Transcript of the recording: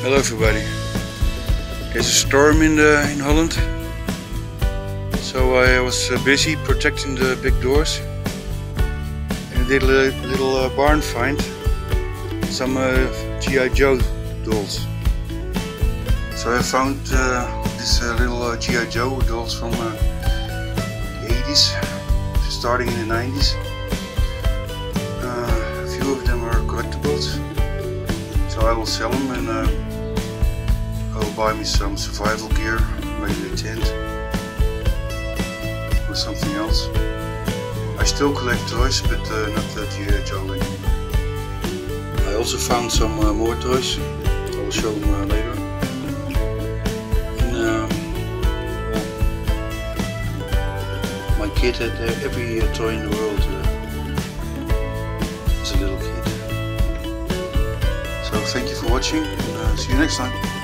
Hello everybody. There's a storm in the in Holland. So I was uh, busy protecting the big doors. And I did a little, little uh, barn find. Some uh, G.I. Joe dolls. So I found uh, this uh, little uh, G.I. Joe dolls from uh, the 80s, starting in the 90s. Will sell them and uh, I will buy me some survival gear, maybe a tent or something else. I still collect toys, but uh, not that. Joe anymore. I also found some uh, more toys. I will show them uh, later. Um, my kid had uh, every uh, toy in the world So thank you for watching and uh, see you next time.